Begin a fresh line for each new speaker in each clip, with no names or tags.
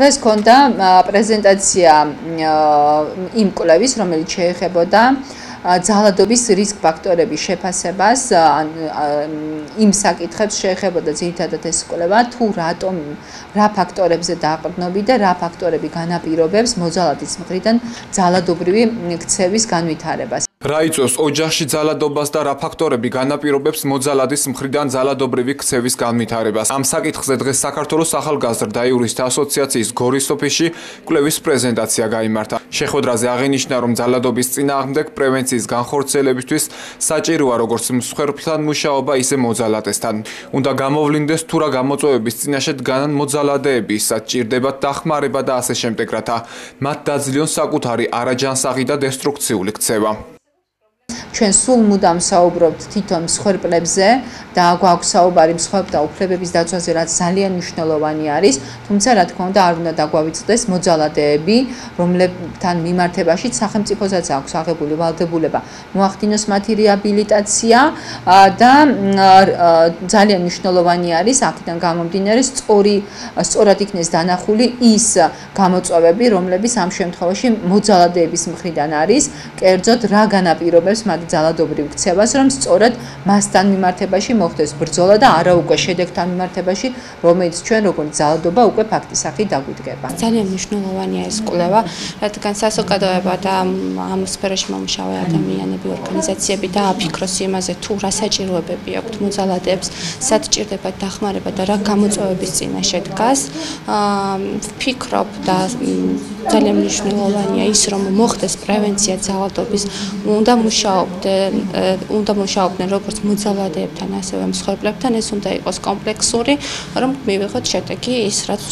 დღეს ქონდა პრეზენტაცია იმ კვლევის, რომელიც შეეხებოდა ძალადობის რისკ ფაქტორების შეფასებას იმ საკითხებს შეეხებოდა ძირითადად ეს კვლევა თუ რატომ რა ფაქტორებზე დააყრდნობი და რა ფაქტორები განაპირობებს მოძალადის მხრიდან ძალადობრივი ქცევის განვითარებას
რა იწვევს ოჯახში ძალადობას და რა ფაქტორები განაპირობებს მოძალადის მხრიდან ძალადობრივი ქცევის განვითარებას? ამ საკითხზე დღეს საქართველოს ახალგაზრდა იურისტთა ასოციაციის გორის ოფისში კვლევის პრეზენტაცია გამართა. შეხვედრაზე აღინიშნა, რომ ძალადობის წინააღმდეგ პრევენციის განხორციელებისთვის საჭიროა როგორც მსხვერპლთან მუშაობა, ისე მოძალადესთან. უნდა გამოვლინდეს თუ რა გამოწვევების წინაშე დგანან მოძალადეები, საჭირდებათ დახმარება და ასე შემდეგ, რათა მათ დაძლიონ საკუთარი არაჯანსაღი და დესტრუქციული ქცევა.
ჩვენ სულ მუდამ საუბრობთ თვითონ მსხვერპლებზე და გვაქვს საუბარი მსხვერპთა უფლებების დაცვაზე, რაც ძალიან მნიშვნელოვანი არის, თუმცა რა თქმა უნდა არ უნდა დაგვავიწყდეს მოძალადეები, რომლებთან მიმართებაშიც სახელმწიფოსაც აქვს აღებული ვალდებულება. მოახდინოს მათი რეაბილიტაცია და ძალიან მნიშვნელოვანი არის აქედან გამომდინარე სწორი სწორად იქნეს დანახული ის გამოწვევები, რომლებიც ამ შემთხვევაში მოძალადეების მხრიდან არის, კერძოდ რა განაპირობებს მათ ძალადობრივ ქცევას, რომ სწორად მასთან მიმართებაში მოხდეს ბრძოლა და არა უკვე შედეგთან მიმართებაში, რომელიც ჩვენ როგორც ძალადობა უკვე ფაქტის სახით დაგვიდგება.
ძალიან მნიშვნელოვანია ეს კვლევა, რადგან საზოგადოება და ამ სფეროში მომუშავე ადამიანები, ორგანიზაციები დააფიქროს იმაზე, თუ რა საჭიროებები აქვთ მოძალადეებს, სად ჭირდება დახმარება და რა გამოწვევების წინაშე დგას. აა ვფიქრობ და ძალიან მნიშვნელოვანია ის, რომ მოხდეს პრევენცია ძალადობის, უნდა მუშაობდნენ, უნდა მუშაობდნენ როგორც მოძალადეებთან, ასევე მსხვერპლებთან, ეს უნდა იყოს კომპლექსური, რომ მივიღოთ შედეგი ის, რაც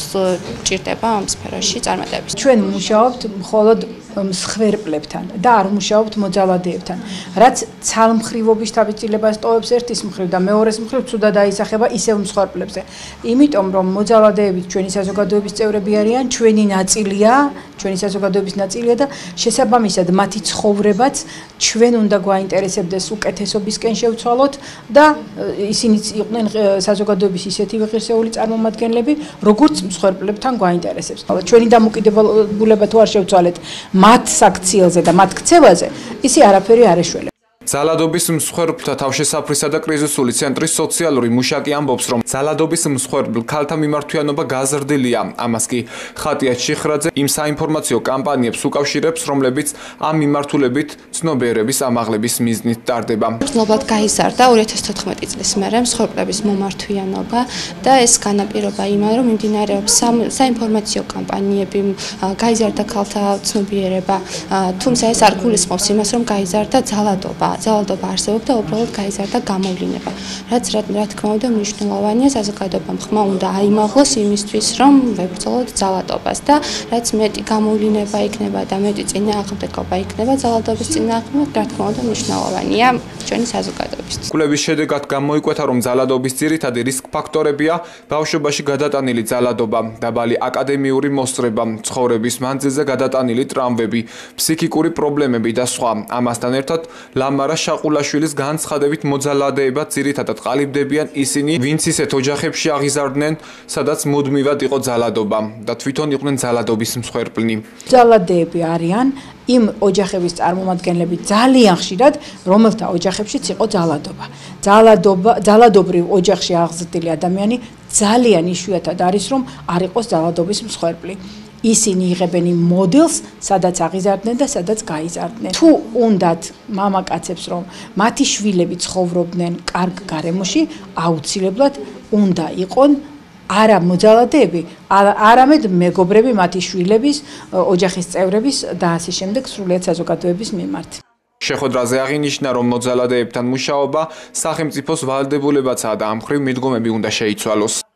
ჭირდება ამ სფეროში წარმატების.
ჩვენ მუშაობთ მხოლოდ მსხვერპლებთან და არ მუშაობთ მოძალადეებთან. რაც ცალმხრივობის თავისუფლებას ტოვებს ერთის მხრივ და მეორეს მხრივ ცუდა დაისახება ისევ მსხვერპლებზე. იმიტომ რომ მოძალადეები ჩვენი საზოგადოების წევრები არიან, ჩვენი ნაწილია, ჩვენი საზოგადოების ნაწილია და შესაბამისად მათი ცხოვრებაც ჩვენ უნდა გვაინტერესებდეს უკეთესობისკენ შევცვალოთ და ისინიც იყვნენ საზოგადოების ისეთი ღირსეული წარმომადგენლები, როგორც მსხვერპლებთან გვაინტერესებს. ჩვენი დამოკიდებულება თუ არ შევცვალეთ მათ საქციელზე და მათ ქცევაზე, ისი არაფერი არ ეშველება.
ზალადობის მსხვერპლთა თავშესაფრისა და კრიზისული ცენტრის სოციალური მუშაკი ამბობს, რომ ზალადობის მსხვერპლ ქალთა მიმართვიანობა გაზრდილია. ამას კი ხატია ჩიხრაძე იმ საინფორმაციო კამპანიებს უკავშირებს, რომლებიც ამ მიმართულებით ცნობიერების ამაღლების მიზნით ტარდება.
ცნობად გაიზარდა 2014 წლის მერე მსხვერპლების მომართვიანობა და ეს განაპირობა იმან, რომ მიმდინარეობს საინფორმაციო კამპანიები, გაიზარდა ქალთა ცნობიერება, თუმცა ეს არ გულისხმობს იმას, რომ გაიზარდა ზალადობა. ძალადობა არსებობს და უბრალოდ გაიზარდა გამოვლინება. რაც რა თქმა უნდა მნიშვნელოვანია საზოგადოებამ ხმა უნდა აიმაღლოს იმისთვის, რომ ვებრძოლოთ ძალადობას და რაც მეტი გამოვლინება იქნება და მეტი წინააღმდეგობა იქნება ძალადობის წინააღმდეგ, რა თქმა უნდა მნიშვნელოვანია ჩვენი საზოგადოებისთვის.
კვლევის შედეგად გამოიკვეთა, რომ ძალადობის ძირითადი რისკ ფაქტორებია ბავშვობაში გადატანილი ძალადობა, დაბალი აკადემიური მოსწრება, ცხოვრების მანძილზე გადატანილი ტრამვები, ფსიქიკური პრობლემები და სხვა. ამასთან ერთად, ლამარ მარა შაყულაშვილის განცხადებით მოძალადეება ძირითადად ყალიბდებიან ისინი, ვინც ისეთ ოჯახებში აღიზარდნენ, სადაც მუდმივად იყო ძალადობა და თვითონ იყვნენ ძალადობის მსხვერპლნი.
ძალადეები არიან იმ ოჯახების წარმომადგენლები ძალიან ხშირად, რომელთა ოჯახებშიც იყო ძალადობა. ძალადობა, ძალადობრივ ოჯახში აღზრდილი ადამიანი ძალიან იშვიათად არის, რომ არ იყოს ძალადობის მსხვერპლი. ისინი იღებენ იმ მოდელს, სადაც აღიზარდნენ და სადაც გაიზარდნენ. თუ უნდათ მამაკაცებს რომ მათი შვილები ცხოვრობდნენ კარგ გარემოში, აუცილებლად უნდა იყონ არა მოძალადეები, არამედ მეგობრები მათი შვილების, ოჯახის წევრების და ასე შემდეგ სრულიად საზოგადოების მიმართ.
შეხვედრაზე აღინიშნა, რომ მოძალადეებთან მუშაობა სახელმწიფოს ვალდებულებაცაა და ამ ხრივ მიდგომები უნდა შეიცვალოს.